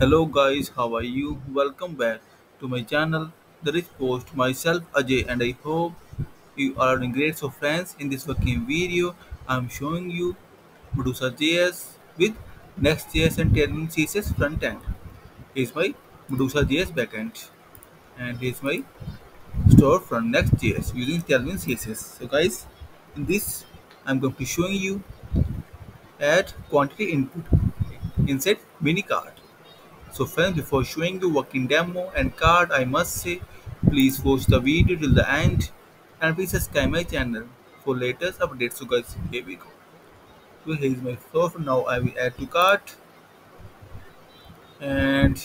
Hello guys, how are you? Welcome back to my channel, The Rich Post. Myself Ajay, and I hope you are doing great. So friends, in this working video, I'm showing you Medusa JS with Next.js and Tailwind CSS front end. Here's my Medusa JS backend, and here's my store from Next.js using Tailwind CSS. So guys, in this, I'm going to be showing you add quantity input inside mini cart. So friends, before showing you working demo and card, I must say, please watch the video till the end and please subscribe my channel for latest updates. So guys, here we go. So here is my source. Now I will add to cart and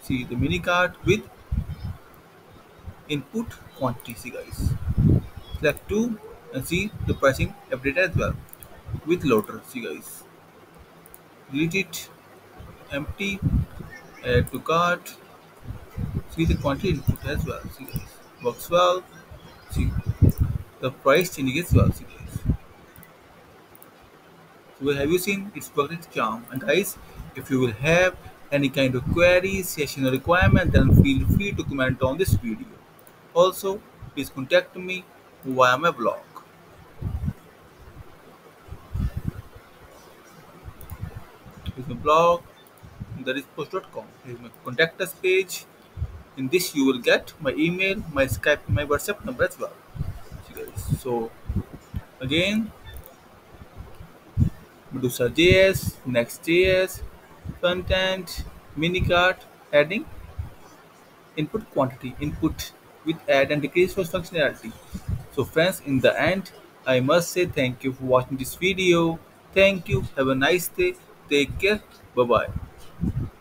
see the mini cart with input quantity. See guys, select two and see the pricing update as well with loader. See guys, delete it, empty, add to cart see the quantity input as well see guys works well see the price changing as well see guys so have you seen? It's worked charm. And guys if you will have any kind of queries session or requirement then feel free to comment on this video. Also please contact me via my blog. Here's my blog that is my contact us page. In this you will get my email my skype my whatsapp number as well. So again medusa js next.js content minicart adding input quantity input with add and decrease for functionality. So friends in the end i must say thank you for watching this video. Thank you. Have a nice day. Take care. Bye bye bye